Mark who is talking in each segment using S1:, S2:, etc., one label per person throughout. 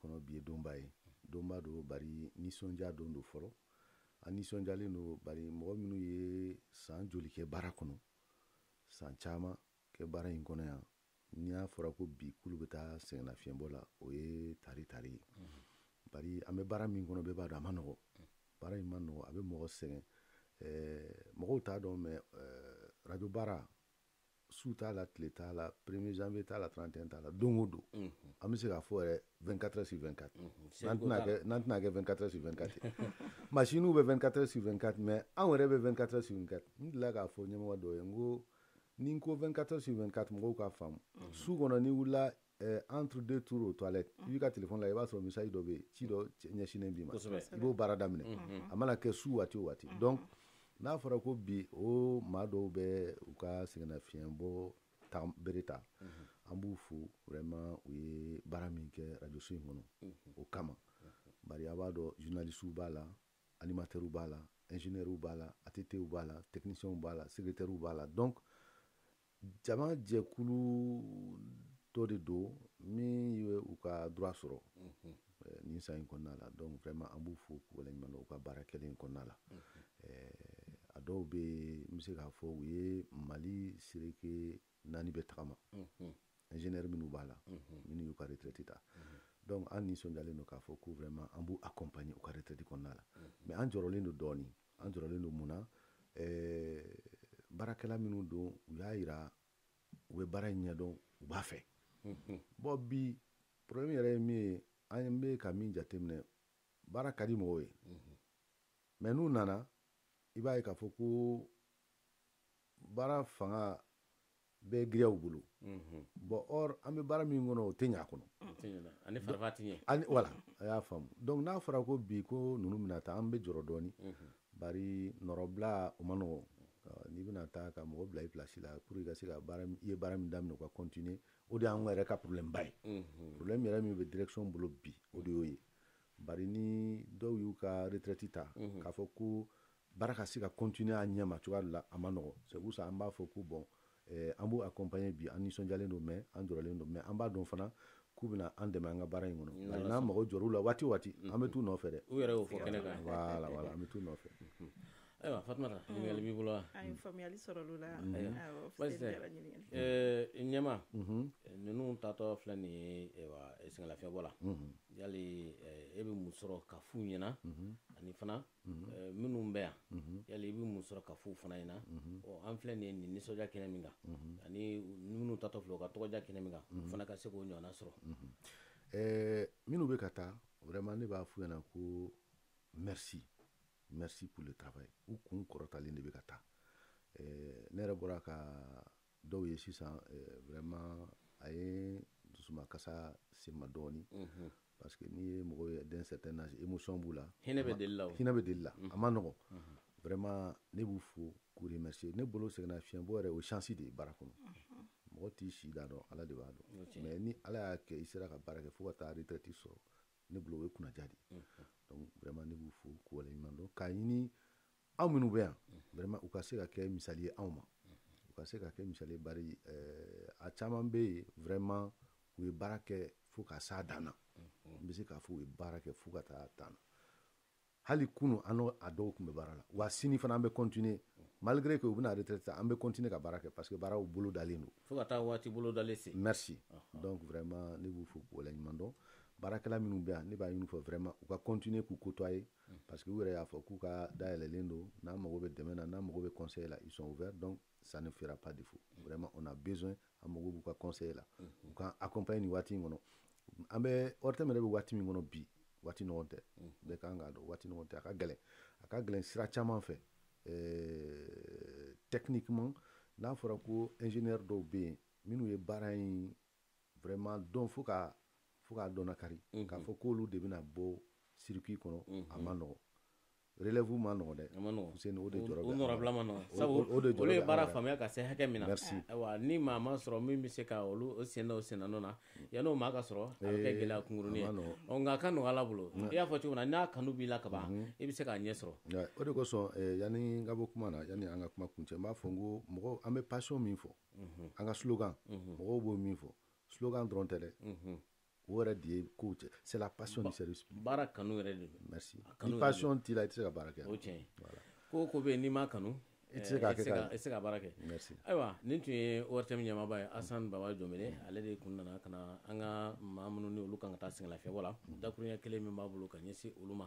S1: kɔnɔ bi ye donba ye donba don bari nisɔndiya don don fɔlɔ an nisɔndiyalen don bari mɔgɔ minnu ye san joli kɛ baara kɔnɔ san caman kɛ baara in kɔnɔ yan n'i y'a fɔra ko bi kulu bɛ taa sɛgɛnnafiɲɛbɔ la o ye tari tari ye bari an bɛ baara min kɔnɔ bɛɛ b'a dɔn a ma nɔgɔ baara in ma nɔgɔ a bɛ mɔgɔ sɛgɛn mɔgɔw t'a dɔn mɛ arajo baara su t'a la tile t'a la premier janvier t'a la 31 t'a la don o don an bɛ se k'a fɔ yɛrɛ 24 heures sur 24 n'an tɛna kɛ n'an tɛna kɛ 24 heures sur 24 ye machines bɛ 24 heures sur 24 mais anw yɛrɛ bɛ 24 heures sur 24 n delila k'a fɔ ɲɛmɔgɔ dɔ ye n ko ni n ko 24 heures sur 24 mɔgɔw k'a faamu su kɔnɔ n'i wulila euh, entre deux tours aux toilettes i b'i ka téléphone la i b'a sɔrɔ message dɔ bɛ yen ci dɔ ɲɛsinnen b'i ma i b'o baara daminɛ a mana kɛ su waati o waati donc n'a fɔra ko bi o maa dɔw bɛ u ka sɛgɛnnafiɲɛbɔ ta bere ta an b'u fo vraiment u ye baara min kɛ rajoso in kɔnɔ o kama bari a b'a dɔn journalisiw b'a la animatɛriw b'a la ingéniɛriw b'a la attew b'a la technicienw b'a la secrétaires b'a la donc jama jɛkulu dɔ de don min ye u ka dura sɔrɔ mhm. eh, nin san in kɔnɔna la donc vraiment an b'u fo k'u waleɲuman dɔn u ka baara kɛlen kɔnɔna la mhm. eh, a dɔw bɛ n bɛ se k'a fɔ u ye mali sereke naani bɛ tagama mhm. ingénieur minnu b'a la minnu y'u ka retraite ta donc an nisɔndiyalen don k'a fɔ ko vraiment an b'u accompagner u ka retraite kɔnɔna la mais an jɔrɔlen don dɔɔnin an jɔrɔlen don mun na eh, baarakɛla minnu don u y'a yira u bɛ baara in ɲɛdɔn u b'a fɛ bɔn bi problème yɛrɛ ye min ye an bɛ ka min jateminɛ baara ka di mɔgɔw ye mɛ n'u nana i b'a ye k'a fɔ ko baara fanga bɛɛ giriya u bolo bɔn ɔ an bɛ baara min kɔnɔ o tɛ ɲɛ a kɔnɔ
S2: ani farafin tɛ ɲɛ
S1: wala a y'a faamu dɔnku n'a fɔra ko bi ko ninnu bɛna taa an bɛ jɔyɔrɔ dɔɔnin bari nɔrɔbila o ma nɔgɔ n'i bɛna taa ka mɔgɔ bila i plasi la pur i ka se ka i ye baara min daminɛ u ka kɔntininye o de y'an yɛrɛ ka porolenba ye porola yɛrɛ min bɛ dɛrɛcɔn bolo bi o de y'o ye bari ni dɔw y'u ka retreti ta k'a fɔ ko Baara ka se ka continuer a ɲɛma cogoya dɔ la, a man nɔgɔn. C'est pour ça an b'a fɔ ko bon ɛɛ an b'u accompagner bi, an nisɔndiyalen don mais an jɔrɔlen don mais an b'a dɔn fana k'u bɛna an dɛmɛ an ka baara in kɔnɔ. Nka n'an mago jɔra u la waati o waati, an bɛ t'u nɔfɛ dɛ.
S2: U yɛrɛ y'o fɔ kɛnɛ kan.
S1: Voilà, voilà an bɛ t'u nɔfɛ.
S2: Ayiwa Fatumata, ɲininkali b'i bolo wa?
S3: An ye faamuyali sɔrɔ olu la. Awɔ, Fuseni Jara ɲininkali.
S2: Ɛɛ ɲɛma, ninnu taatɔ filɛ nin ye sɛgɛnlafiɲɛbɔ la, yali e bɛ mun sɔrɔ ka f'u ɲɛna ani fana eh, minnu bɛ yan yali i bɛ mun sɔrɔ ka f'u fana ɲɛna ɔ an filɛ nin ye nin nisɔndiya kɛnɛ min kan ani minnu tatɔ filɛ u ka tɔgɔdiya kɛnɛ min kan u fana ka se k'o ɲɔgɔnna sɔrɔ Eh,
S1: minnu bɛ ka taa vraiment ne b'a f'u ɲɛna ko merci merci pour le travail u kun kɔrɔtalen de bɛ ka taa Eh, ne yɛrɛ bɔra ka dɔw ye sisan eh, vraiment a ye dusumakasa se ma dɔɔni mhm. parce que n'i ye mɔgɔ ye d'un certain âge émotion b'u la
S2: hinɛ bɛ deli la
S1: hinɛ bɛ deli la a ma nɔgɔn mhm. vraiment ne b'u fo k'u remercier ne bolo seginna fiɲɛbɔ yɛrɛ o chance de ye baara kɔnɔ mhm. mɔgɔ t'i si da dɔn ala de b'a dɔn mais ni ala y'a kɛ i sera ka baara kɛ fo ka taa retraite sɔrɔ ne bolo o ye kunnaja de ye donc vraiment ne b'u fo k'u waleɲuman dɔn k'a ɲini anw minnu bɛ yan vraiment u ka se ka kɛ misali ye anw ma u ka se ka kɛ misali ye bari eh, a caman bɛ yen vraiment u ye baara kɛ fo ka s'a dan na n bɛ se k'a fɔ u ye baara kɛ fo ka taa dan na hali kunu an n'o- a dɔw tun bɛ baara la wa sini fana an bɛ continuer malgré que u bɛna retraite ta an bɛ continuer ka baara kɛ parce que baaraw bolo dalen don
S2: fo ka taa waati bolo dalen se
S1: merci donc vraiment ne b'u fo k'u waleɲuman dɔn baarakɛla minnu bɛ yan ne b'a ɲini u fɛ vraiment u ka continuer k'u côtoyer parce que u yɛrɛ y'a fɔ k'u ka dayɛlɛlen don n'a mago bɛ dɛmɛ na n'a mago bɛ conseil la ils sont ouverts donc ça ne fera pas défaut vraiment on a besoin an mago b'u ka conseil la u k'an accompagner nin waati in kɔnɔ an bɛ ORTM yɛrɛ bɛ waati min kɔnɔ bi waati nɔgɔn tɛ bɛɛ ka kan k'a dɔn waati nɔgɔn tɛ a ka gɛlɛn a ka gɛlɛn sira caman fɛ euh, techniquement n'a fɔra ko ingénieur dɔw bɛ yen minnu ye baara in vraiment dɔn fo ka fo k'a dɔnna kari mhm. k'a fɔ k'olu de bɛna bɔ circuit kɔnɔ a mhm. ma nɔgɔ relève ma nɔgɔ dɛ Fuseni o de jɔrɔ bɛ o
S2: nɔrɔbila ma nɔgɔ sabu olu ye baara faamuya ka se hakɛ min na ayiwa ni maa ma sɔrɔ min bɛ se ka olu sen da o sen nɔ na mm. yanni o maa ka sɔrɔ a bɛ kɛ
S1: eh,
S2: gɛlɛya kunkurunin ye nka a ka nɔgɔ ala bolo mm. i y'a fɔ cogo min na n'a kanu b'i la kaban mm-hmm. i bɛ se k'a ɲɛ sɔrɔ
S1: o de kosɔn eh, yanni n ka bɔ kuma na yanni an ka kuma kuncɛ n b'a fɔ n ko mɔgɔ an bɛ passion min fɔ mhm. an ka slogan mhm. mɔgɔw b'o min fɔ slogan dɔrɔn tɛ dɛ mhm. o yɛrɛ de ye kow cɛ c'est la passion du service public
S2: baara kanu yɛrɛ de don
S1: merci ni passion t'i la i tɛ se ka baara kɛ
S2: o tiɲɛ ko o ko bɛ yen n'i m'a kanu
S1: i tɛ se k'a
S2: eh,
S1: kɛ ka
S2: i tɛ se ka baara kɛ
S1: merci
S2: ayiwa nin tun ye ORTM ɲɛmaaba ye Asan Baba Jɔnbele ale de kun nana ka na an ka maa minnu ni olu kan ka taa sɛgɛnlafiɲɛbɔ la dakuruɲɛ kelen min b'a bolo ka ɲɛsin olu ma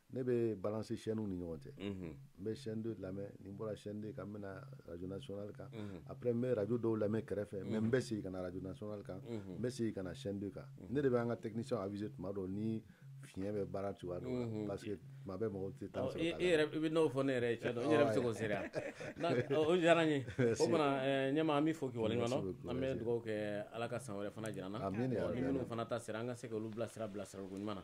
S2: ne bɛ balanse sɛyɛnw
S1: ni ɲɔgɔn cɛ n bɛ sɛyɛn don lamɛn ni bɔra sɛyɛnden ka bɛna arajna sɔli kan a n bɛ araj dɔw lamɛn kɛrɛfɛ mɛ n bɛ sigi ka arajna sɔli kan n bɛ sigi ka na sɛyɛn kan ne de bɛ an ka tɛmɛsi a bɛse tuma dɔn ni fiɲɛyɛn bɛ baara cogoya don parce que tuma bɛ mɔgɔw tɛ taa
S2: e yɛrɛ i bɛ n'o fɔ ne yɛrɛ ye cɛ dɔn yɛrɛ bɛ se k'o sera o diyara ye o ɲɛma an bɛ fɔ kiba
S1: ɲɔgɔn
S2: an bɛ dugawu kɛ ala ka san wɛrɛ fana jira na minnu fana ta sera an ka se ka olu bilasira bilasira ɲuman na